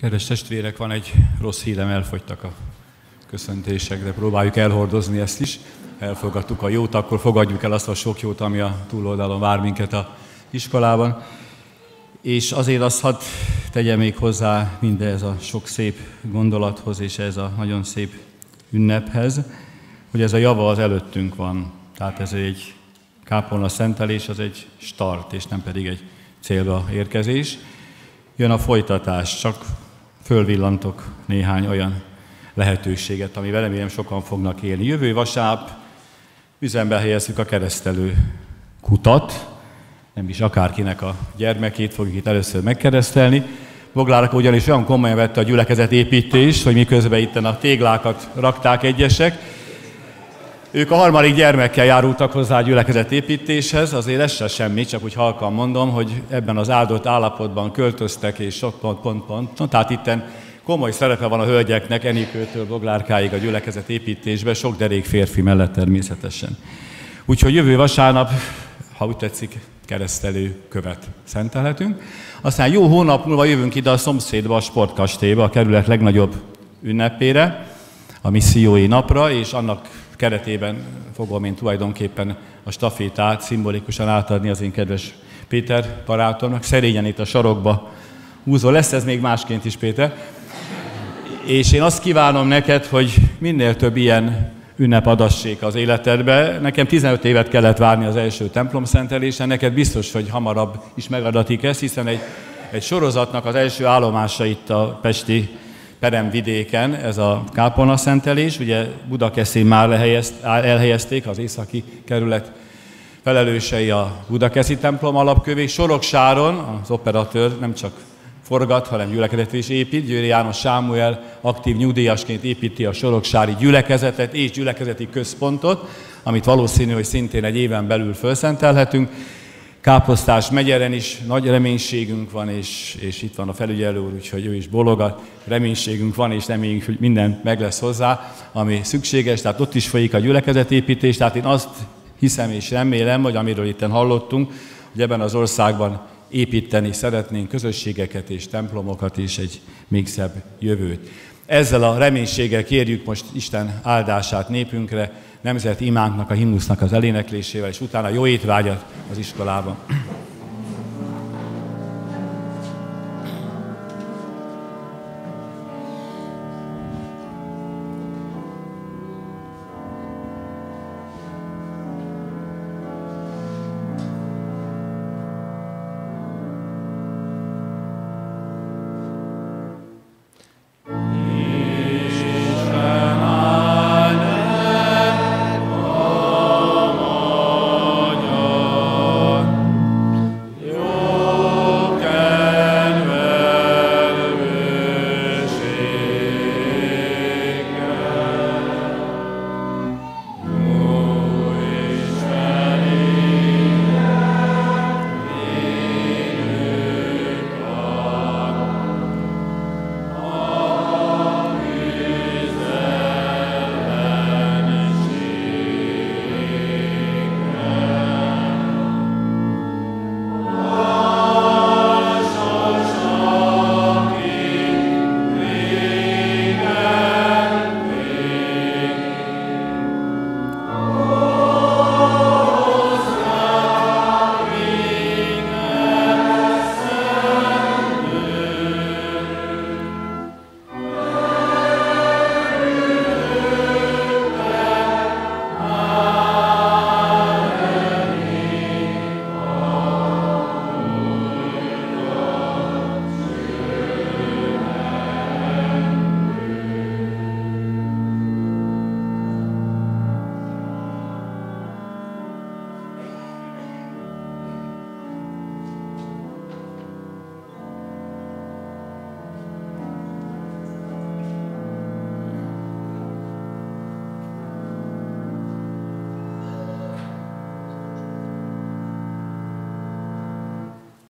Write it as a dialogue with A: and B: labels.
A: Kedves testvérek, van egy rossz hírem, elfogytak a köszöntések, de próbáljuk elhordozni ezt is. Elfogadtuk a jót, akkor fogadjuk el azt a sok jót, ami a túloldalon vár minket a iskolában. És azért azt hadd tegye még hozzá mindez a sok szép gondolathoz és ez a nagyon szép ünnephez, hogy ez a java az előttünk van. Tehát ez egy kápolna szentelés, az egy start, és nem pedig egy célba érkezés. Jön a folytatás, csak fölvillantok néhány olyan lehetőséget, amivel remélem sokan fognak élni. Jövő vasárnap üzembe helyezzük a keresztelő kutat, nem is akárkinek a gyermekét fogjuk itt először megkeresztelni. Bogláraka ugyanis olyan komolyan vette a gyülekezet építést, hogy miközben itt a téglákat rakták egyesek, ők a harmadik gyermekkel járultak hozzá a gyülekezet építéshez, azért ez se semmi, csak úgy halkan mondom, hogy ebben az áldott állapotban költöztek és sok pont, pont, pont. Tehát itten komoly szerepe van a hölgyeknek, Enikőtől Boglárkáig a gyülekezet építésben, sok derék férfi mellett természetesen. Úgyhogy jövő vasárnap, ha úgy tetszik, keresztelő követ szentelhetünk. Aztán jó hónap múlva jövünk ide a szomszédba, a sportkastélyba, a kerület legnagyobb ünnepére, a missziói napra, és annak keretében fogom én tulajdonképpen a stafétát szimbolikusan átadni az én kedves Péter barátomnak. Szerényen itt a sarokba húzó lesz ez még másként is, Péter. És én azt kívánom neked, hogy minél több ilyen ünnep adassék az életedbe. Nekem 15 évet kellett várni az első templom szentelésen, neked biztos, hogy hamarabb is megadatik ezt, hiszen egy, egy sorozatnak az első állomása itt a Pesti peremvidéken, ez a kápolna szentelés, ugye Budakeszin már elhelyezték az északi kerület felelősei a Budakeszi templom alapkövé. Soroksáron az operatőr nem csak forgat, hanem gyülekezetet is épít. Győri János Sámuel aktív nyugdíjasként építi a soroksári gyülekezetet és gyülekezeti központot, amit valószínű, hogy szintén egy éven belül felszentelhetünk. Káposztás megyeren is nagy reménységünk van, és, és itt van a felügyelő úr, úgyhogy ő is bologat. Reménységünk van, és reméljünk, hogy minden meg lesz hozzá, ami szükséges. Tehát ott is folyik a gyülekezetépítés. Tehát én azt hiszem és remélem, hogy amiről itt hallottunk, hogy ebben az országban építeni szeretnénk közösségeket és templomokat és egy még szebb jövőt. Ezzel a reménységgel kérjük most Isten áldását népünkre, nemzeti imánknak, a himnusznak az eléneklésével, és utána jó étvágyat az iskolában.